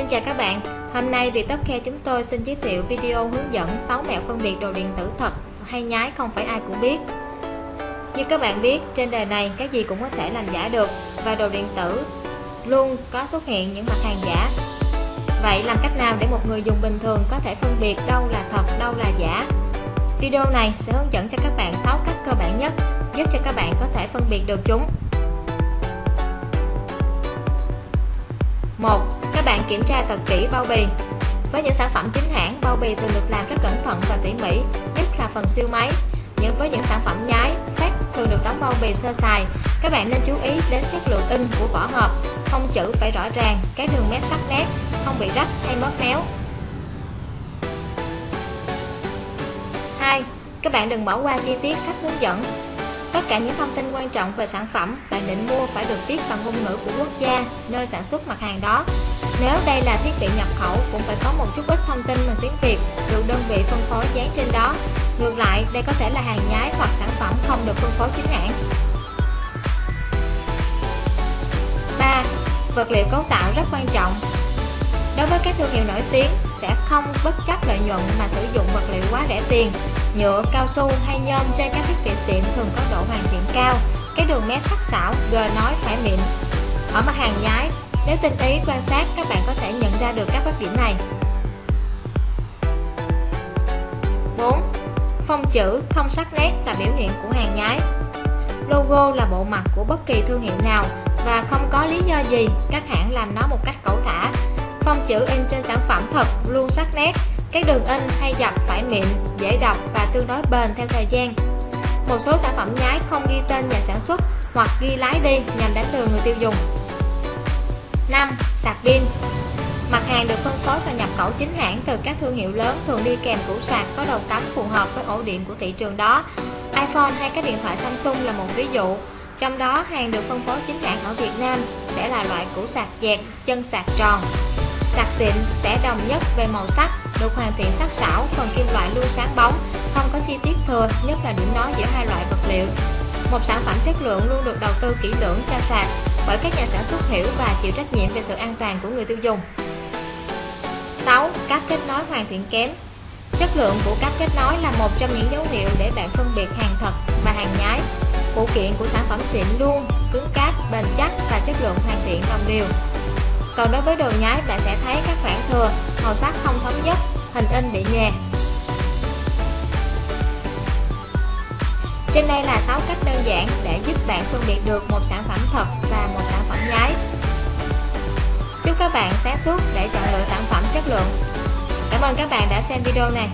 Xin chào các bạn, hôm nay Viettoppcare chúng tôi xin giới thiệu video hướng dẫn 6 mẹo phân biệt đồ điện tử thật hay nhái không phải ai cũng biết. Như các bạn biết, trên đời này cái gì cũng có thể làm giả được và đồ điện tử luôn có xuất hiện những mặt hàng giả. Vậy làm cách nào để một người dùng bình thường có thể phân biệt đâu là thật, đâu là giả? Video này sẽ hướng dẫn cho các bạn 6 cách cơ bản nhất giúp cho các bạn có thể phân biệt được chúng. 1 bạn kiểm tra thật kỹ bao bì. Với những sản phẩm chính hãng, bao bì thường được làm rất cẩn thận và tỉ mỉ, nhất là phần siêu máy. Nhưng với những sản phẩm nhái, phát thường được đóng bao bì sơ sài, các bạn nên chú ý đến chất lượng in của vỏ hộp, không chữ phải rõ ràng, các đường mép sắc nét, không bị rách hay mất méo. 2. Các bạn đừng bỏ qua chi tiết sách hướng dẫn Tất cả những thông tin quan trọng về sản phẩm bạn định mua phải được viết bằng ngôn ngữ của quốc gia, nơi sản xuất mặt hàng đó. Nếu đây là thiết bị nhập khẩu cũng phải có một chút ít thông tin bằng tiếng Việt được đơn vị phân phối dán trên đó. Ngược lại, đây có thể là hàng nhái hoặc sản phẩm không được phân phối chính hãng. 3. Vật liệu cấu tạo rất quan trọng. Đối với các thương hiệu nổi tiếng, sẽ không bất chấp lợi nhuận mà sử dụng vật liệu quá rẻ tiền Nhựa, cao su hay nhôm trên các thiết bị xịn thường có độ hoàn thiện cao, cái đường mép sắc sảo, gờ nói phải mịn. Ở mặt hàng nhái, nếu tinh ý quan sát các bạn có thể nhận ra được các bất điểm này. 4. Phông chữ không sắc nét là biểu hiện của hàng nhái. Logo là bộ mặt của bất kỳ thương hiệu nào và không có lý do gì các hãng làm nó một cách cẩu thả. Phông chữ in trên sản phẩm thật luôn sắc nét các đường in hay dập phải mịn, dễ đọc và tương đối bền theo thời gian. Một số sản phẩm nhái không ghi tên nhà sản xuất hoặc ghi lái đi nhằm đánh lừa người tiêu dùng. 5. Sạc pin Mặt hàng được phân phối và nhập khẩu chính hãng từ các thương hiệu lớn thường đi kèm củ sạc có đầu cắm phù hợp với ổ điện của thị trường đó. iPhone hay các điện thoại Samsung là một ví dụ. Trong đó, hàng được phân phối chính hãng ở Việt Nam sẽ là loại củ sạc dẹt, chân sạc tròn. Sạc xịn sẽ đồng nhất về màu sắc, được hoàn thiện sắc sảo, phần kim loại luôn sáng bóng, không có chi tiết thừa, nhất là điểm nối giữa hai loại vật liệu. Một sản phẩm chất lượng luôn được đầu tư kỹ lưỡng cho sạc bởi các nhà sản xuất hiểu và chịu trách nhiệm về sự an toàn của người tiêu dùng. 6. Cáp kết nối hoàn thiện kém Chất lượng của cáp kết nối là một trong những dấu hiệu để bạn phân biệt hàng thật và hàng nhái. Phụ kiện của sản phẩm xịn luôn, cứng cáp, bền chắc và chất lượng hoàn thiện đồng đều. Còn đối với đồ nhái bạn sẽ thấy các khoảng thừa, màu sắc không thống nhất, hình in bị nhè. Trên đây là 6 cách đơn giản để giúp bạn phân biệt được một sản phẩm thật sáng suốt để chọn lựa sản phẩm chất lượng. Cảm ơn các bạn đã xem video này.